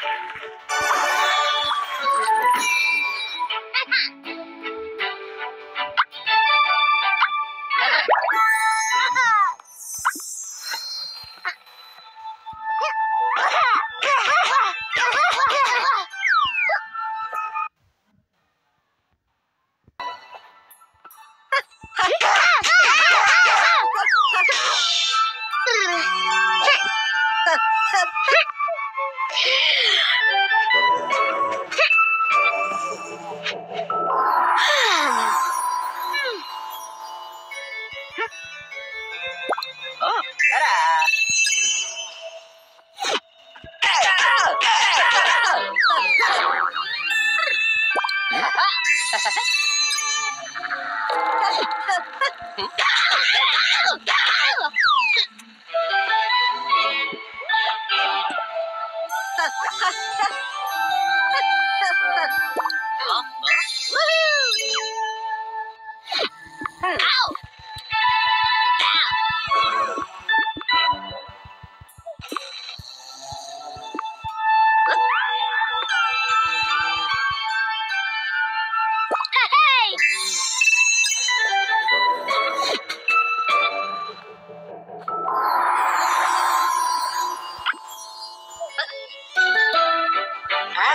Thank you. 好。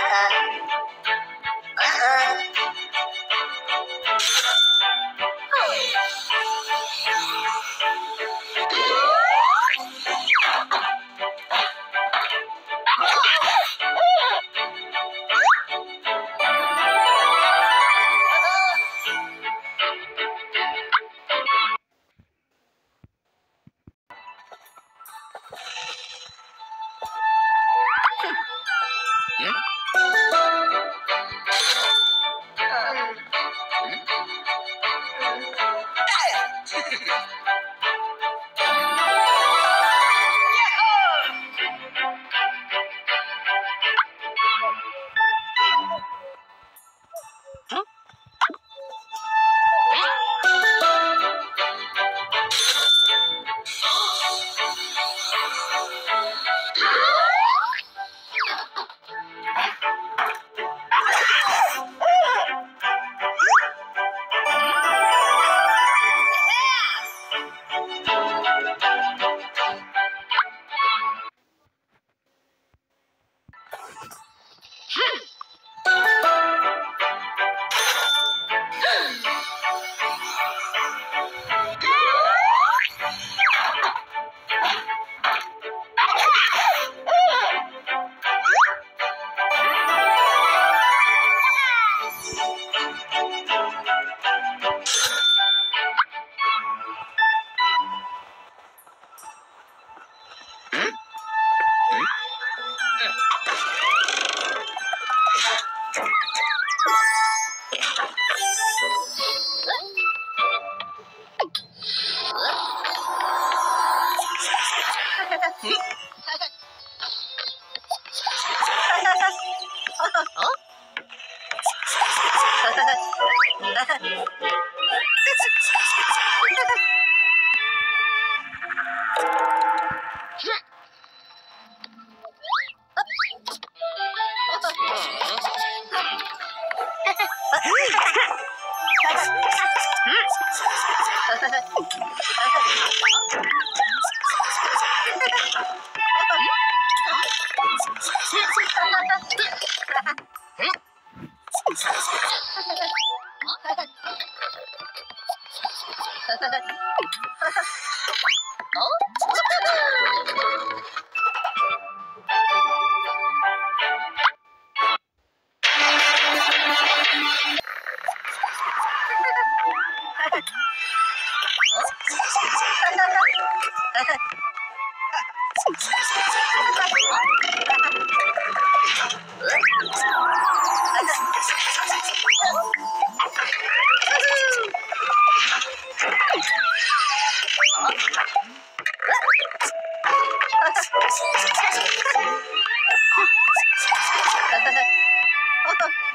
that. Huh? Oh.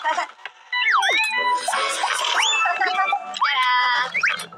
哈哈。哈哈！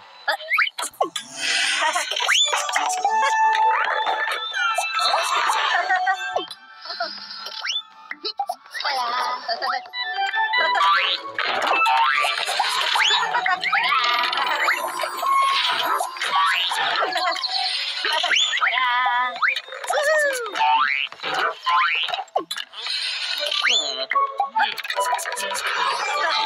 Woohoo!